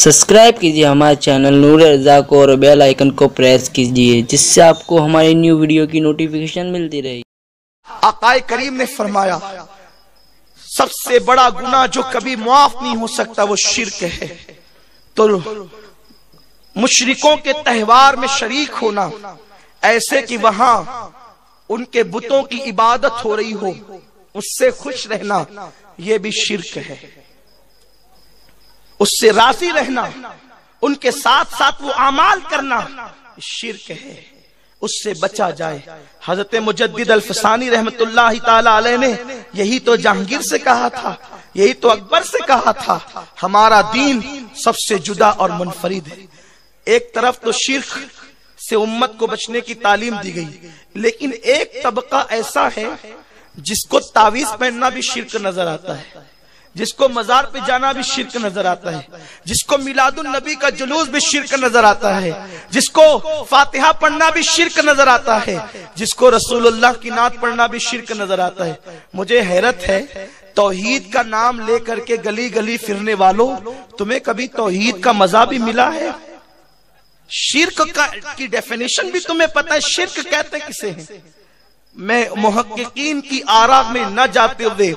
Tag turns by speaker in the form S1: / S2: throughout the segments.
S1: Subscribe कीजिए हमारे channel नूर रजा को और बेल आइकन को प्रेस कीजिए, जिससे आपको हमारी न्यू वीडियो की नोटिफिकेशन मिलती रहे।
S2: आकाए करीम ने फरमाया, सबसे बड़ा गुना जो कभी मुआफ नहीं हो सकता, वो शिरक है। तो मुशरिकों के त्यौहार में शरीक होना, ऐसे कि वहाँ उनके बुतों की इबादत हो रही हो, उससे खुश रहना यह भी शिरक है। उससे राज़ी रहना, उनके साथ साथ वो अमाल करना। शिरक है, उससे बचा जाए। हज़रत मुजद्दिद अल्फसानी अलैह ने यही तो जहांगीर से कहा था, यही तो अकबर से कहा था, हमारा दीन सबसे जुदा और मुनफरिद है। एक तरफ़ तो शिरक से उम्मत को बचने की तालीम दी गई, लेकिन एक तबका ऐसा है जिसको तावीज पहनना भी शिरक नज़र आता है। जिसको मजार पे जाना भी शिरक नज़र आता है, जिसको मिलादुल नबी का जुलूस भी शिरक नज़र आता है, जिसको फातिहा पढ़ना भी शिरक नज़र आता है, जिसको रसूलुल्लाह की नात पढ़ना भी शिरक नज़र आता है। मुझे हैरत है, तोहीद का नाम लेकर के गली गली फिरने वालों, तुम्हें कभी तोहीद का मज़ा भी मिला है? शिरक का, की डेफिनेशन भी तुम्हें पता है, शिरक कहते किसे हैं? मैं मुहक्कीन की आरा में न जाते हुए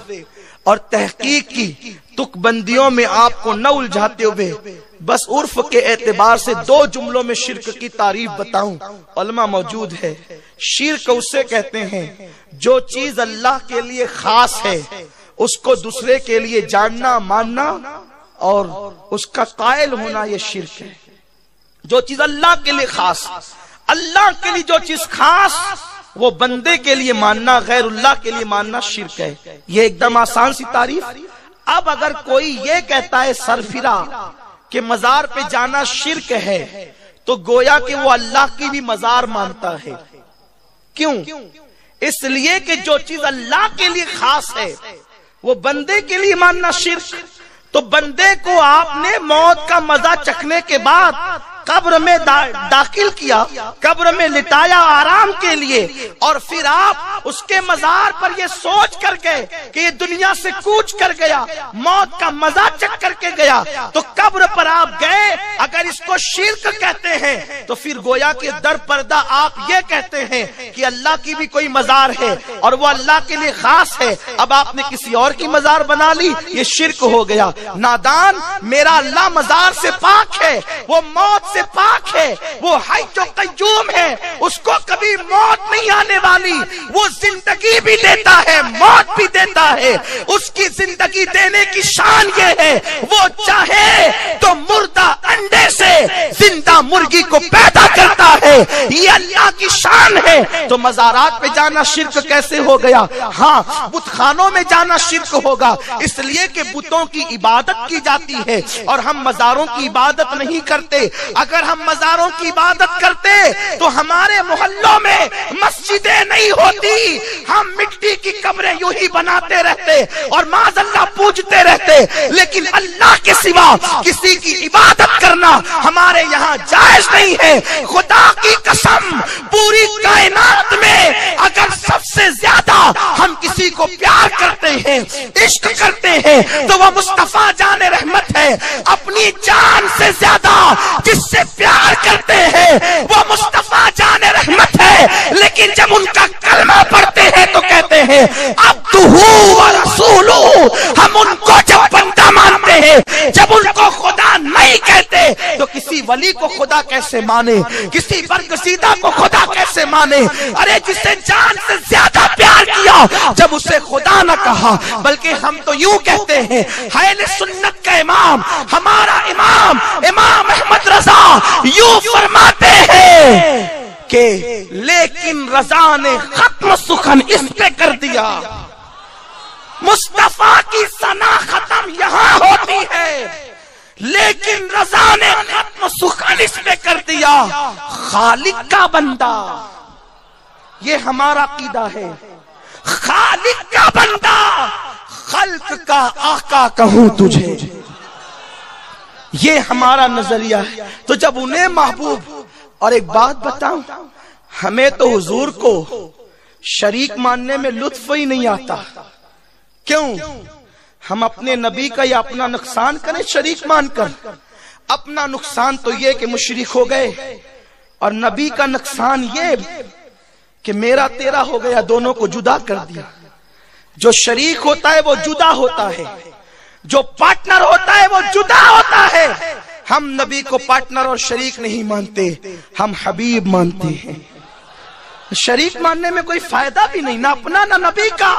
S2: और तहकीक की तुकबंदियों में आपको न उलझाते हुए बस उर्फ़ के एतबार से दो जुमलों में शिरक की तारीफ़ बताऊँ। अलमा मौजूद है। शिरक उसे कहते हैं, जो चीज़ अल्लाह के लिए खास है, उसको दूसरे के लिए जानना, मानना और उसका कायल होना यह शिरक है। जो चीज़ अल्लाह के लिए खास, अल्लाह के लिए जो चीज़ खास वो बंदे के लिए मानना, गैरुल्लाह के लिए मानना शिरक है। ये एकदम आसान सी तारीफ़। अब अगर कोई ये कहता है, सरफिरा, कि मजार पे जाना शिरक है तो गोया कि वो अल्लाह की भी मजार मानता है। क्यों? इसलिए कि जो चीज़ अल्लाह के लिए खास है, वो बंदे के लिए मानना शिरक। तो बंदे को आपने मौत का मज़ा चखने के बाद कब्र में दा, दाखिल किया कब्र में लिटाया आराम के लिए और फिर आप उसके मजार पर ये सोच कर गए कि ये दुनिया से कूच कर गया मौत का मज़ा चक करके गया तो कब्र पर आप गए अगर इसको शिरक कहते हैं तो फिर गोया के दर पर्दा आप ये कहते हैं कि अल्लाह की भी कोई मजार है और वो अल्लाह के लिए खास है। अब आपने किसी और की मजार बना ली ये शिरक हो गया। नादान मेरा अल्लाह मजार से पाक है वो मौत से पाक है, वो हाई जो कयूम है, उसको कभी मौत नहीं आने वाली। वो ज़िंदगी भी देता है, मौत भी देता है। उसकी ज़िंदगी देने की शान ये है, वो चाहे तो मुर्दा अंडे से ज़िंदा मुर्गी को पैदा करता है ये अल्लाह की शान है। तो मजारात पे जाना शिरक कैसे हो गया? हाँ बुतखानों में जाना शिरक होगा। इसलिए कि बुतों की इबादत की जाती है और हम मजारों की इबादत नहीं करते। अगर हम मजारों की इबादत करते तो हमारे मोहल्लों में मस्जिदें नहीं होती। हम मिट्टी की कमरे यूँ ही बनाते रहते और माज अल्लाह पूजते रहते। लेकिन अल्लाह के सिवा किसी की इबादत करना हमारे यहाँ जायज़ नहीं है। खुदा की कसम, पूरी कायनात में अगर सबसे ज़्यादा हम किसी को प्यार करते हैं, इश्क करते हैं तो वह मुस्तफ़ा जान रहमत है। अपनी जान से ज़्यादा जिससे प्यार करते हैं वो मुस्तफ़ा जान रहमत है। लेकिन जब उनका कलमा पढ़ते हैं तो कहते हैं अब तू रसूलू हम उनको जब बंदा मानते हैं जब उनको खुदा नहीं कहते तो किसी वली को खुदा कैसे माने? किसी बरगसीदा को खुदा कैसे माने? अरे जिसे जान से ज़्यादा प्यार किया जब उसे खुदा न कहा बल्कि हम तो यूँ कहते हैं हैल सुन्नत का इमाम हमारा इमाम इमाम अहमद रजा यूँ फरमाते हैं कि लेकिन रजा ने खत्म सुखन इस पे कर दिया। मुस्तफ़ा की सना खत्म यहाँ होती है। लेकिन रजा ने खत्म सुखन इस पे कर दिया। खालिक का बंदा। ये हमारा कीदा है। खालिक का बंदा। खल्क का आका कहूँ तुझे। ये हमारा नज़रिया है। तो जब उन्हें महबूब, और एक बात बताऊँ, हमें तो हुजूर को शरीक मानने में लुत्फ ही नहीं आता। क्यों? हम अपने नबी का या अपना नुकसान करें शरीक मानकर। अपना नुकसान तो ये कि मुशरिक हो गए। और नबी का नुकसान ये कि मेरा तेरा हो गया दोनों को जुदा कर दिया। जो शरीक होता है वो जुदा होता है। जो पार्टनर होता है वो जुदा होता है। हम नबी को पार्टनर और शरीक नहीं मानते हम हबीब मानते हैं। शरीक मानने में कोई फ़ायदा भी नहीं ना अपना ना नबी का।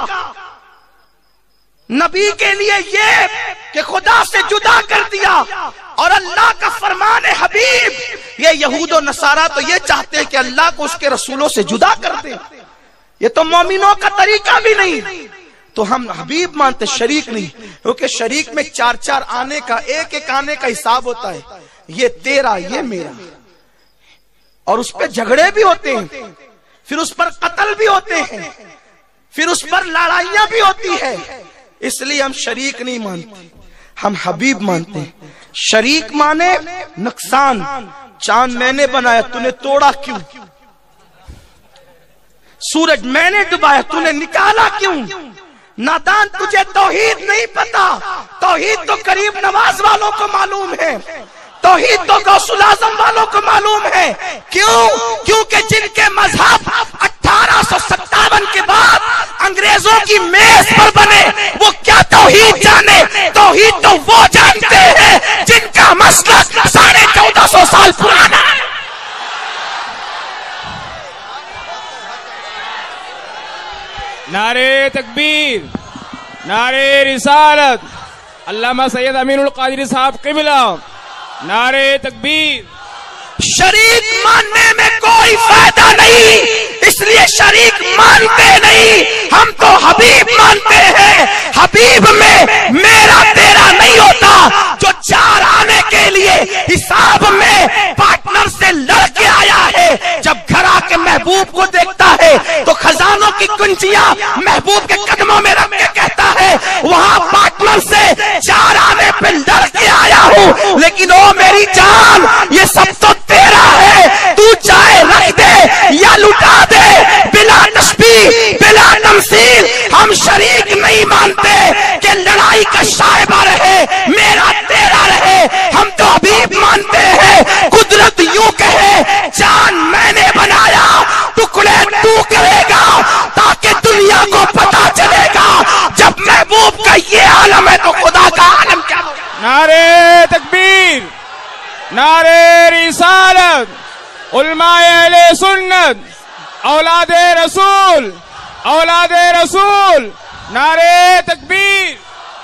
S2: नबी के लिए ये कि खुदा से जुदा कर दिया और अल्लाह का फरमान है, हबीब, ये यहूद और नसारा तो ये चाहते हैं कि अल्लाह को उसके रसूलों से जुदा कर दे। ये तो मोमिनों का तरीका भी नहीं। तो हम हबीब मानते शरीक नहीं, क्योंकि शरीक में चार चार आने का, एक एक आने का हिसाब होता है। ये तेरा, ये मेरा। और उस पर झगड़े भी होते हैं, फिर उस पर कत्ल भी होते हैं, फिर उस पर लड़ाइयाँ भी होती है। इसलिए हम शरीक नहीं मानते। हम हबीब मानते हैं। शरीक माने नुकसान। चाँद मैंने बनाया, तूने तोड़ा क्यों? सूरज मैंने डुबाया, तूने निकाला क्यों? नादान, तुझे तोहीद नहीं पता। तोहीद तो करीब नवाज़ वालों को मालूम है। तोहीद तो गौसुल आज़म वालों को मालूम है। क्यों? क्योंकि जिनके मज़हब सत्तावन के बाद अंग्रेज़ों की मेज पर बने। वो क्या तोहीद जाने? तोहीद तो वो जानते हैं जिनका मसलक साढ़े चौदह सौ साल पुराना है।
S3: नारे तकबीर नारे रिसालत। अल्लामा सैयद अमीनुल कादिरी साहब किबला। नारे तकबीर।
S2: शरीक मानने में कोई फ़ायदा नहीं। इसलिए शरीक मानते नहीं। हम तो हबीब मानते हैं। हबीब में मेरा तेरा नहीं होता। जो चार आने के लिए हिसाब में पार्टनर से लड़के आया है। जब घर आके महबूब को देखता है तो खजानों की कुंजियाँ महबूब के कदमों में रख के कहता है, वहाँ पार्टनर से चार आने पे लड़के आया हूँ। लेकिन ओ मेरी जान, ये सब तो तेरा है तू चाहे रख दे या लुटा दे बिना तस्बी बिना तमसील हम शरीक नहीं मानते कि लड़ाई का शायबा रहे, मेरा तेरा रहे। हम तो अभी मानते हैं, कुदरत यूँ कहे, जान मैंने बनाया, टुकड़े तू करेगा, ताकि दुनिया को पता चलेगा। जब महबूब का ये आलम है तो खुदा का आलम क्या?
S3: नारे तकबीर, नारे रिसालत, उलमाए सुन्नत, औलादे रसूल। औलादे रसूल, नारे तकबीर।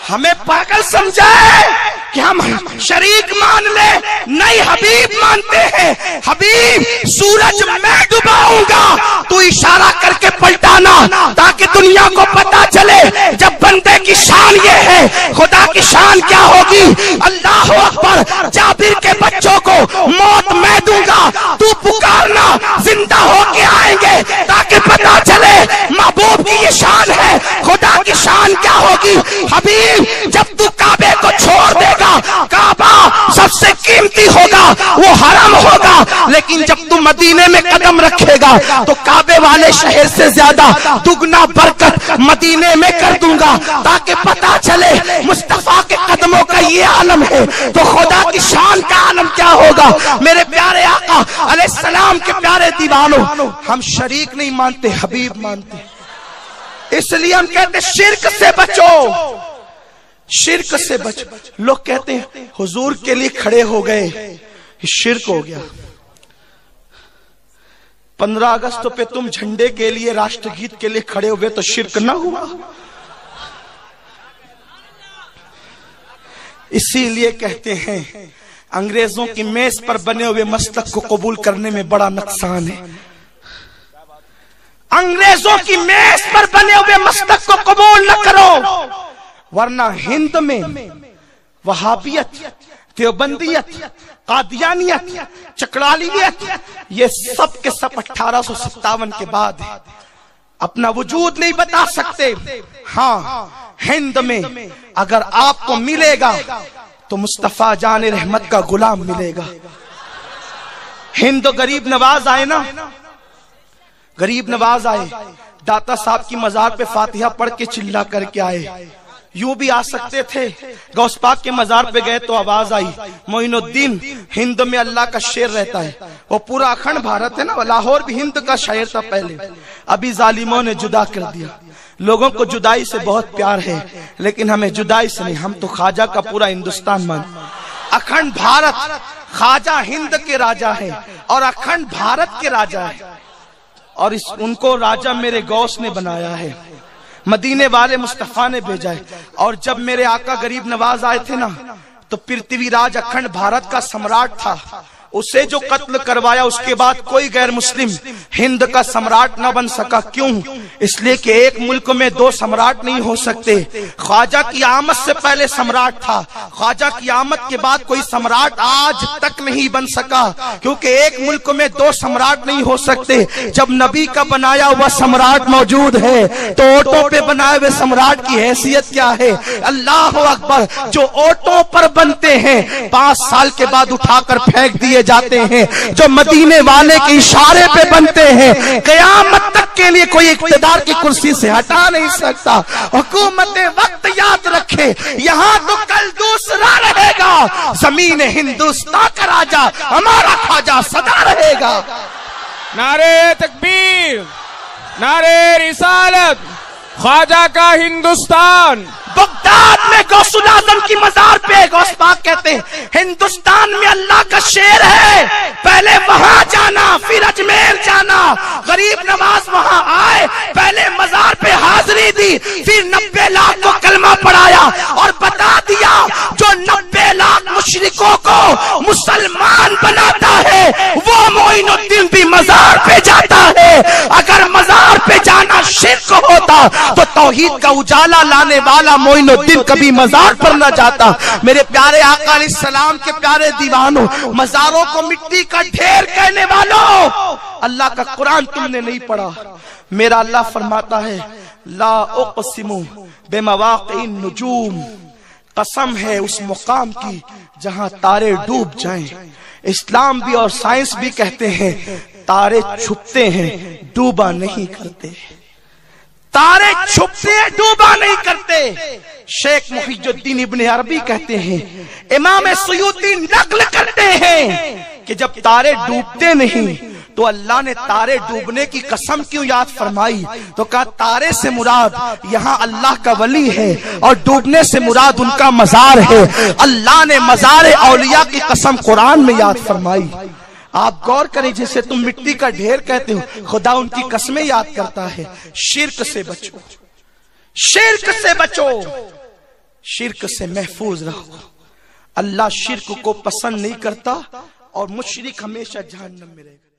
S2: हमें पागल समझाए कि हम शरीक मान ले नहीं हबीब मानते हैं। हबीब, सूरज मैं डुबाऊँगा, तू इशारा करके पलटाना, ताकि दुनिया को पता चले, जब बंदे की शान ये है, खुदा की शान क्या होगी? अल्लाह अकबर, जाबिर के बच्चों को मौत मैं दूँगा तू पुकारना ज़िंदा होके आएँगे ताकि पता चले महबूब की शान है। खुदा की शान क्या होगी? हबीब, जब तू काबे को छोड़ देगा, काबा सबसे कीमती होगा, वो हरम होगा। लेकिन जब तू मदीने में कदम रखेगा तो काबे वाले शहर से ज़्यादा दुगना बरकत मदीने में कर दूँगा, ताकि पता चले मुस्तफ़ा के कदमों का ये आलम है। तो खुदा की शान का आलम क्या होगा? मेरे प्यारे आका सलाम के प्यारे दीवानों, हम शरीक नहीं मानते, हबीब मानते। इसलिए हम कहते शिरक से बचो। शिरक से बच। लोग कहते हैं, हुजूर के लिए खड़े हो गए। शिरक हो गया। पंद्रह अगस्त पे तुम झंडे के लिए, राष्ट्रगीत के लिए खड़े हुए तो शिरक ना हुआ। इसीलिए कहते हैं, अंग्रेज़ों की मेज पर बने हुए मस्तक को कबूल करने में बड़ा नुकसान है। अंग्रेज़ों की मेज पर बने हुए मस्तक को कबूल न करो। वरना हिंद में वहाबियत, देवबंदियत, कादियानियत, चकड़ालियत, ये सब के सब अठारह सौ सत्तावन के बाद अपना वजूद नहीं बता सकते। हाँ हिंद में अगर आपको मिलेगा तो मुस्तफ़ा जान रहमत का गुलाम मिलेगा। हिंद गरीब नवाज़ आए ना? गरीब नवाज़ आए, दाता साहब की मजार पे फातिहा पढ़ के चिल्ला करके आए। यूँ भी आ सकते थे, गौस पाक के मजार पे गए तो आवाज़ आई, मोइनुद्दीन हिंद में अल्लाह का शेर रहता है। वो पूरा अखंड भारत है ना लाहौर भी हिंद का शायर था पहले। अभी जालिमों ने जुदा कर दिया। लोगों को जुदाई से बहुत प्यार है, लेकिन हमें जुदाई से नहीं, हम तो ख्वाजा का पूरा हिंदुस्तान मान। अखंड भारत ख्वाजा हिंद के राजा है और अखंड भारत के राजा है। और इस उनको राजा मेरे गौस ने बनाया है। मदीने वाले मुस्तफ़ा ने भेजा है। और जब मेरे आका गरीब नवाज़ आए थे ना तो पृथ्वीराज अखंड भारत का सम्राट था। उसे जो कत्ल करवाया, उसके बाद कोई गैर मुस्लिम हिंद का सम्राट ना बन सका। क्यों? इसलिए कि एक मुल्क में दो सम्राट नहीं हो सकते। ख्वाजा की आमद से पहले सम्राट था। ख्वाजा की आमद के बाद कोई सम्राट आज तक नहीं बन सका, क्योंकि एक मुल्क में दो सम्राट नहीं हो सकते। जब नबी का बनाया हुआ सम्राट मौजूद है तो ऑटो पे बनाए हुए सम्राट की हैसियत क्या है? अल्लाह अकबर, जो ऑटो पर बनते हैं, पाँच साल के बाद उठाकर फेंक दिए जाते हैं। जो मदीने वाले के इशारे पे बनते हैं, कयामत तक के लिए कोई इकतदार की कुर्सी से हटा नहीं सकता। हुकूमत वक्त याद रखे यहाँ तो कल दूसरा रहेगा। ज़मीन हिंदुस्तान का राजा हमारा ख्वाजा सदा रहेगा।
S3: नारे तकबीर नारे रिसालत ख्वाजा का हिंदुस्तान।
S2: बगदाद गौसुल आज़म की मजार पे गौस पाक कहते हैं, हिंदुस्तान में अल्लाह का शेर है। पहले वहाँ जाना, फिर अजमेर जाना। गरीब नवाज़ वहाँ आए, पहले मजार पे हाजिरी दी, फिर नब्बे लाख को कलमा पढ़ाया और बता दिया, जो नब्बे लाख मुशरिकों को मुसलमान बनाता है, वो मोइनुद्दीन भी मजार पे जाता है। तो तौहीद का उजाला लाने वाला मोइनुद्दीन कभी मजार पर न जाता। मेरे प्यारे आका सलाम के प्यारे दीवानों, मजारों को मिट्टी का ढेर कहने वालों, अल्लाह का कुरान तुमने नहीं पढ़ा। मेरा अल्लाह फरमाता है, ला उकसिमु बेमवाक़िन नुजूम। कसम है उस मुकाम की जहाँ तारे डूब जाएँ। इस्लाम भी और साइंस भी कहते हैं, तारे छुपते हैं, डूबा नहीं करते। तारे छुपते हैं डूबा नहीं करते। शेख मुहिजुद्दीन इब्ने अरबी कहते हैं, इमाम सयूती नकल करते हैं कि जब तारे डूबते नहीं तो अल्लाह ने तारे डूबने की कसम क्यों याद फरमाई? तो कहा, तारे से मुराद, यहाँ अल्लाह का वली है और डूबने से मुराद उनका मजार है। अल्लाह ने मजार औलिया की कसम कुरान में याद फरमाई। आप गौर करें जिसे तुम मिट्टी का ढेर कहते हो, खुदा उनकी कस्में याद करता है। शिरक से बचो। शिरक से बचो। शिरक से महफूज रहो। अल्लाह शिरक को पसंद नहीं करता और मुशरक हमेशा जहन्नम में रहेगा।